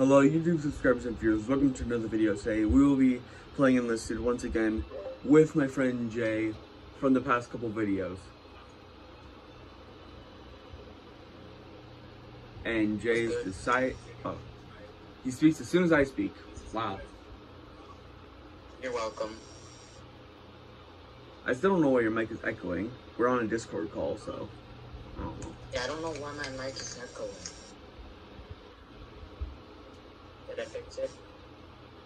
Hello YouTube subscribers and viewers, welcome to another video. Today we will be playing Enlisted once again with my friend Jay from the past couple videos. And Jay's the site. Oh, he speaks as soon as I speak. Wow. You're welcome. I still don't know why your mic is echoing. We're on a Discord call, so I don't know. Yeah, I don't know why my mic is echoing. Did I fix it?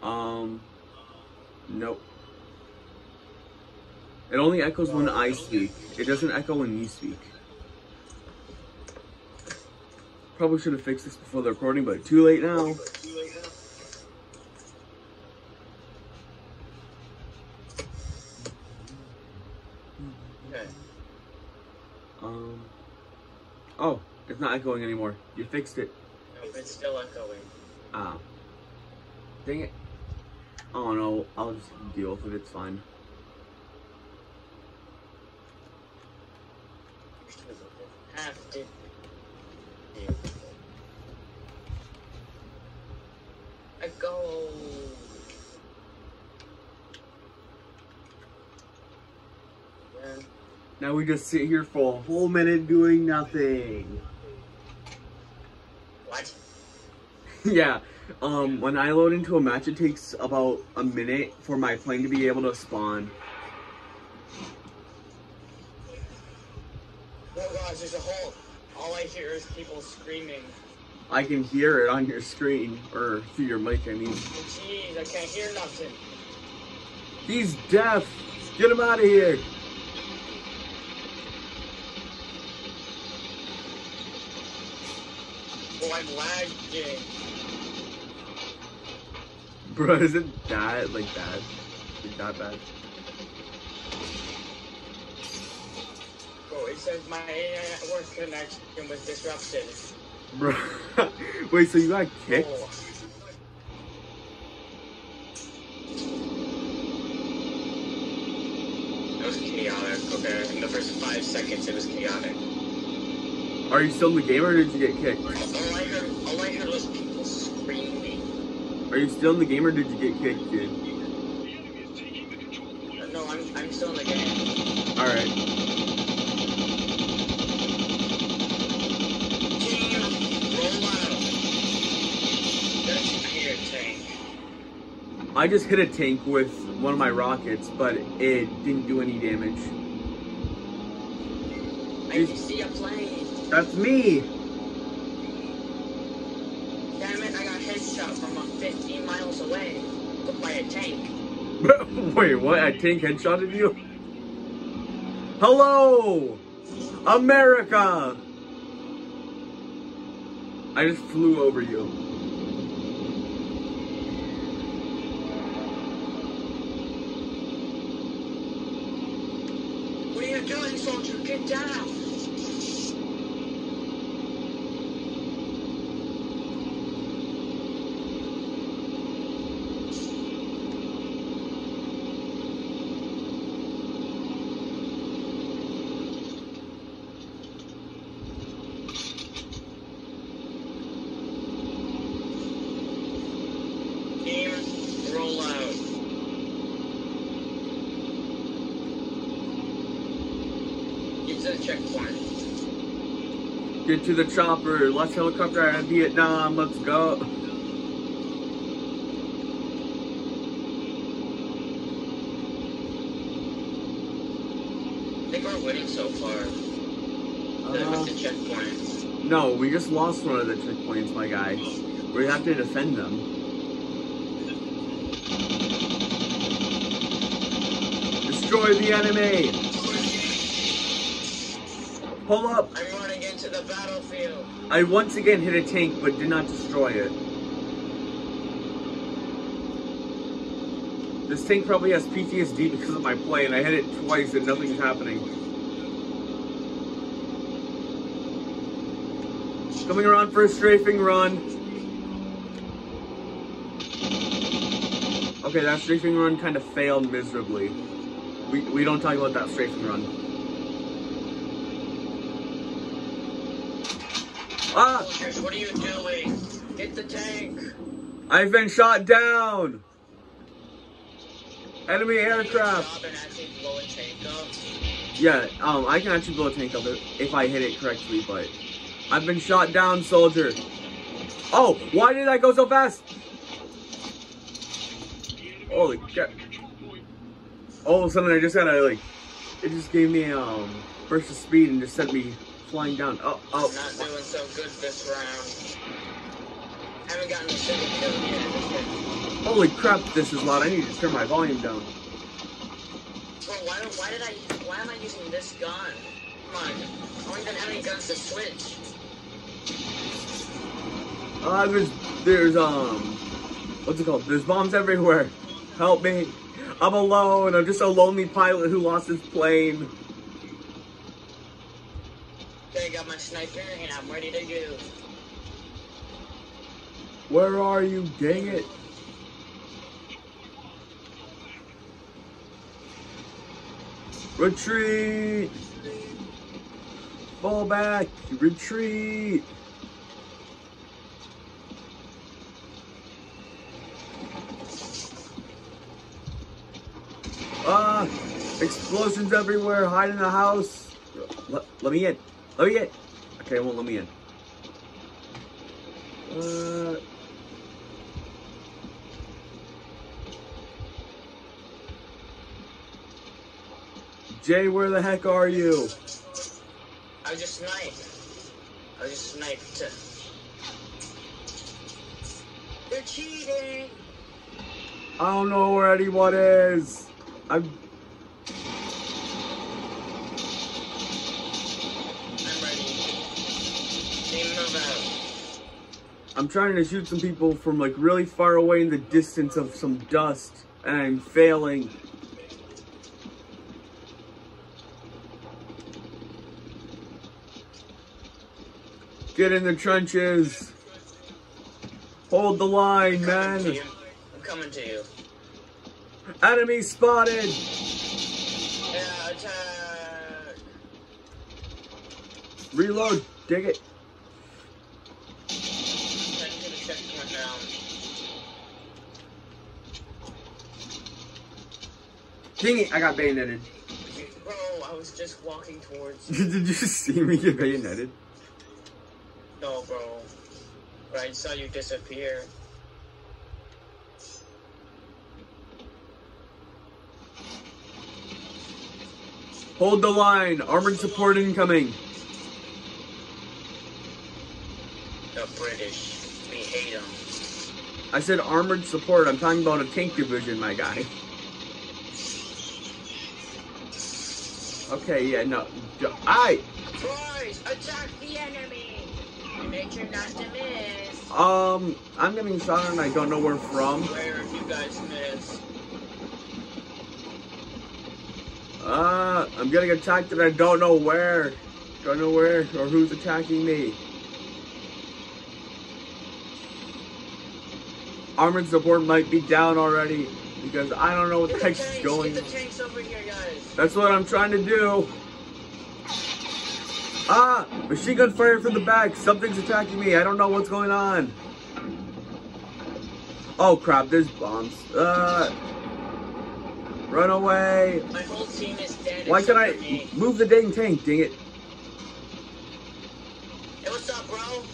Um, nope. It only echoes when I speak. It doesn't echo when you speak. Probably should have fixed this before the recording, but too late now. Okay. Um. Oh, it's not echoing anymore. You fixed it. No, it's still echoing. Ah. Dang it. Oh no, I'll just deal with it. It's fine. Have to. I go. Yeah. Now we just sit here for a whole minute doing nothing. What? yeah. Um, when I load into a match, it takes about a minute for my plane to be able to spawn. Oh gosh, there's a hole. All I hear is people screaming. I can hear it on your screen, or through your mic, I mean. Jeez, I can't hear nothing. He's deaf! Get him out of here! Oh, I'm lagging. Bro, is it that, like that? Like that bad? Bro, it says my network connection was disrupted. Bro, wait, so you got kicked? Oh. It was chaotic, okay? In the first five seconds, it was chaotic. Are you still in the game, or did you get kicked? Are you still in the game, or did you get kicked, dude? Uh, No, I'm, I'm still in the game. Alright. Team, roll out. That's here, tank. I just hit a tank with one of my rockets, but it didn't do any damage. I can see a plane. That's me! A tank. Wait, what? I tank headshotted you? Hello! America! I just flew over you. What are you doing, soldier? Get down! Team, roll out. Get to the checkpoint. Get to the chopper. Let's helicopter out of Vietnam. Let's go. I think we're winning so far. Uh, Uh, with the checkpoint. no, we just lost one of the checkpoints, my guy. We have to defend them. Destroy the enemy! Pull up! I'm running into the battlefield. I once again hit a tank, but did not destroy it. This tank probably has PTSD because of my play, and I hit it twice and nothing's happening. Coming around for a strafing run. Okay, that strafing run kind of failed miserably. We, we don't talk about that strafing run. Ah! Soldiers, what are you doing? Get the tank. I've been shot down. Enemy aircraft. Stop and actually blow a tank up. Yeah, um, I can actually blow a tank up if- I hit it correctly, but I've been shot down, soldier. Oh, why did I go so fast? Holy crap. All of a sudden, I just got a, like, it just gave me, um, burst of speed and just sent me flying down. Oh, oh. I'm not doing so good this round. Haven't gotten a single kill yet. Holy crap, this is loud. I need to turn my volume down. Bro, why, why did I, why am I using this gun? Come on. I don't even have any guns to switch. Uh, there's, there's, um, what's it called? There's bombs everywhere. Help me. I'm alone. I'm just a lonely pilot who lost his plane. I got my sniper and I'm ready to go. Where are you? Dang it. Retreat. Fall back. Retreat. Ah, explosions everywhere. Hide in the house. Let, let me in. Let yeah. Okay, it won't let me in. Uh, Jay, where the heck are you? I was just sniped. I was just sniped. They're cheating. I don't know where anyone is. I'm I'm trying to shoot some people from like really far away in the distance of some dust, and I'm failing. Get in the trenches. Hold the line, Coming man. I'm coming to you. Enemy spotted. Yeah, attack. Reload. Dig it. Heading to the checkpoint now. Dang it, I got bayoneted. Bro, I was just walking towards Did you see me get bayoneted? No, bro. But I saw you disappear. Hold the line. Armored support incoming. The British. We hate them. I said armored support. I'm talking about a tank division, my guy. Okay, yeah, no. I Boys, attack the enemy! Make sure not to miss. um I'm getting shot and I don't know where from. Where if you guys miss? Uh I'm getting attacked and I don't know where. Don't know where or who's attacking me. Armored support might be down already because I don't know what the Get the heck's tanks, going. Get the over here. That's what I'm trying to do. Ah! Machine gun fire from the back. Something's attacking me. I don't know what's going on. Oh crap, there's bombs. Uh Run away. My whole team is dead. Why can't I move the dang tank, dang it. Hey, what's up, bro?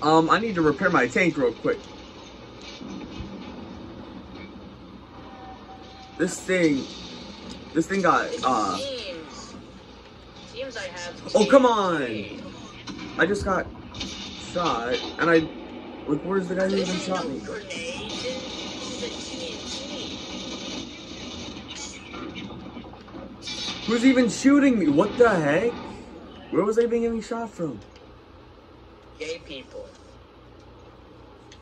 Um, I need to repair my tank real quick. This thing this thing got uh teams. Teams I have. Oh, come on. I just got shot and I like where's the guy who even shot me? grenade. This is a TNT. Who's even shooting me? What the heck? Where was I being getting shot from? Gay people.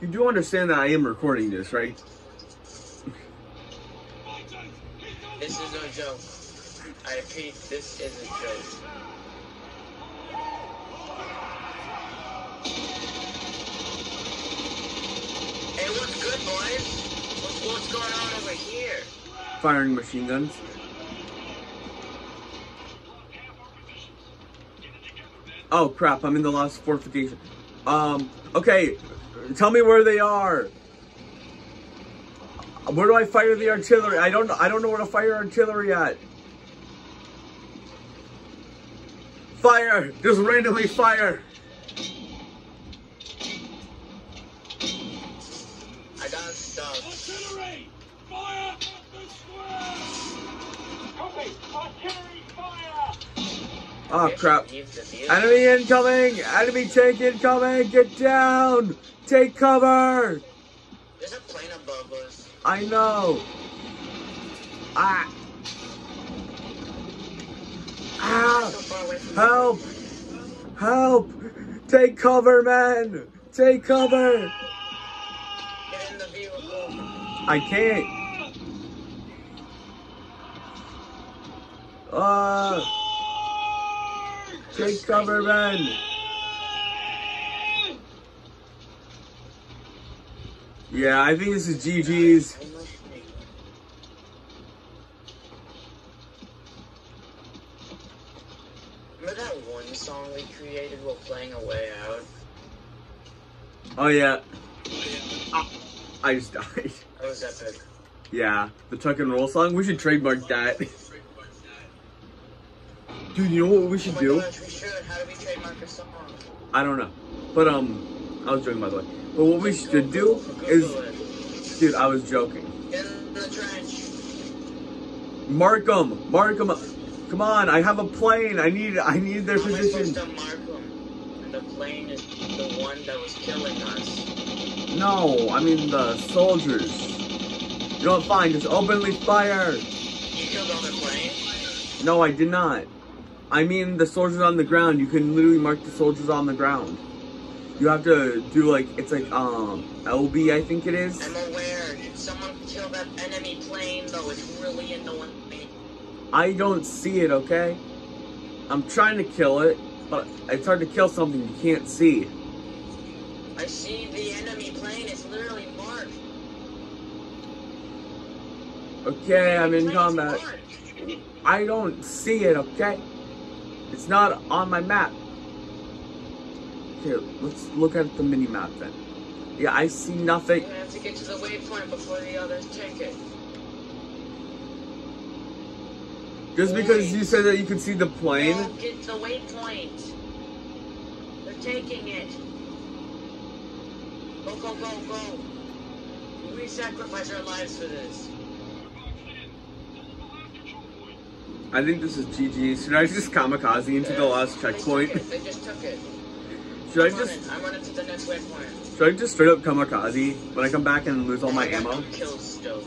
You do understand that I am recording this, right? This is no joke. I repeat, this is a joke. Hey, what's good, boys? What's, what's going on over here? Firing machine guns. Oh crap, I'm in the last fortification. Um, okay. Tell me where they are. Where do I fire the artillery? I don't. know. I don't know where to fire artillery at. Fire! Just randomly fire. I got stuck. Artillery! Fire at the square! Copy! Artillery fire! Oh crap! leave the field. Enemy incoming! Enemy tank incoming! Get down! Take cover! There's a plane above us. I know. Ah! Ah! Help! Help! Take cover, man! Take cover! I can't. Uh, take cover, man. Yeah, I think this is GG's. Remember that one song we created while playing a way out? Oh yeah. Ah, I just died. That was epic. Yeah, the tuck and roll song. We should trademark that. Dude, you know what we Oh should my do? gosh, we should. How do we trademark a song? I don't know, but um, I was joking by the way. But what we should do is, dude, I was joking. Get in the trench. Mark 'em, mark 'em. Come on, I have a plane. I need, I need their How am I supposed to mark them? And the plane is the one that was killing us. No, I mean the soldiers. You know what? Fine, just openly fire. You killed all the plane? No, I did not. I mean the soldiers on the ground. You can literally mark the soldiers on the ground. You have to do like it's like um LB, I think it is. I'm aware. Did someone kill that enemy plane though? It's really annoying me. I don't see it. Okay. I'm trying to kill it, but it's hard to kill something you can't see. I see the enemy plane. It's literally marked. Okay, I'm in combat. I don't see it, okay? It's not on my map. Okay, let's look at the mini map then. Yeah, I see nothing. gonna have to get to the waypoint before the others take it. Just because you said that you could see the plane, No, get to the waypoint. They're taking it. Go, go, go, go. We sacrifice our lives for this. I think this is GG. Should I just kamikaze into the last They checkpoint? took it. They just took it. Should I just. I'm running to the next waypoint. should I just straight up kamikaze when I come back and lose all my I got ammo? Kills still.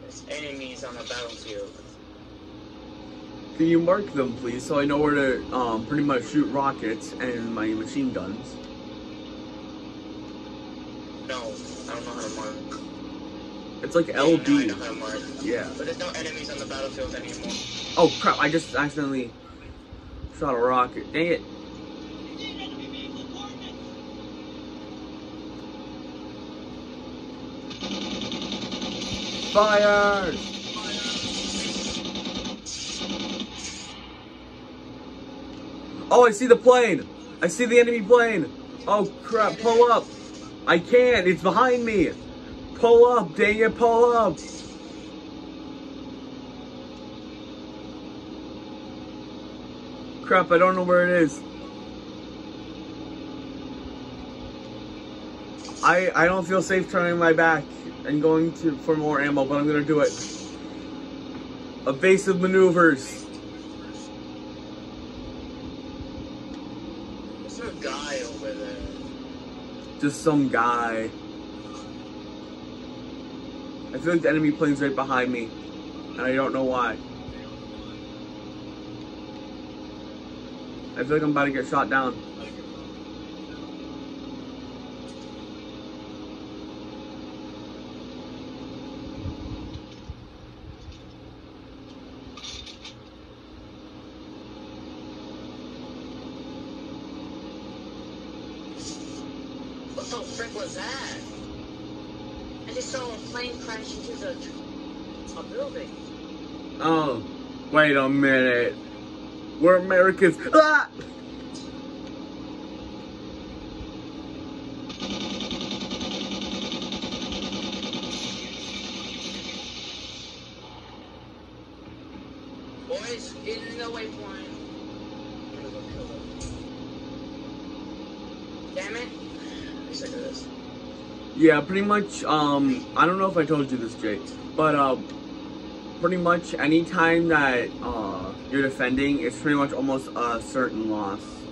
There's enemies on the battlefield. Can you mark them, please, so I know where to um, pretty much shoot rockets and my machine guns? No, I don't know how to mark. It's like Yeah, now I know LB. how to mark. Yeah. But there's no enemies on the battlefield anymore. Oh crap! I just accidentally shot a rocket. Dang it! Fire! Oh, I see the plane! I see the enemy plane! Oh crap, pull up! I can't, it's behind me! Pull up, dang it, pull up! Crap, I don't know where it is. I I don't feel safe turning my back and going to for more ammo, but I'm gonna do it. Evasive maneuvers. There's a guy over there. Just some guy. I feel like the enemy plane's right behind me, and I don't know why. I feel like I'm about to get shot down. What the frick was that? just saw a plane crash into the a building. Oh, wait a minute. We're Americans. Ah! Boys, in the. Damn it. I sick of this. Yeah, pretty much. Um, I don't know if I told you this, Jake, but uh, pretty much any time that uh you're defending, it's pretty much almost a certain loss.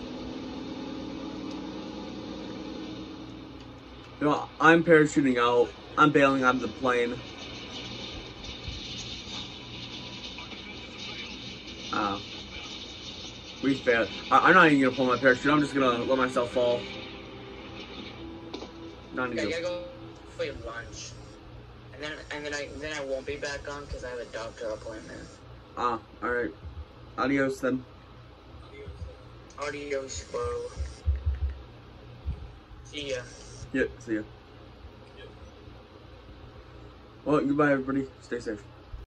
You know, I'm parachuting out. I'm bailing out of the plane. Uh, we failed. I- I'm not even gonna pull my parachute. I'm just gonna let myself fall. Okay, I even. gotta go for lunch. And then and then I then I won't be back on because I have a doctor appointment. Ah, alright. Adios then. Adios, bro. See ya. Yep, see ya. Well, goodbye everybody. Stay safe.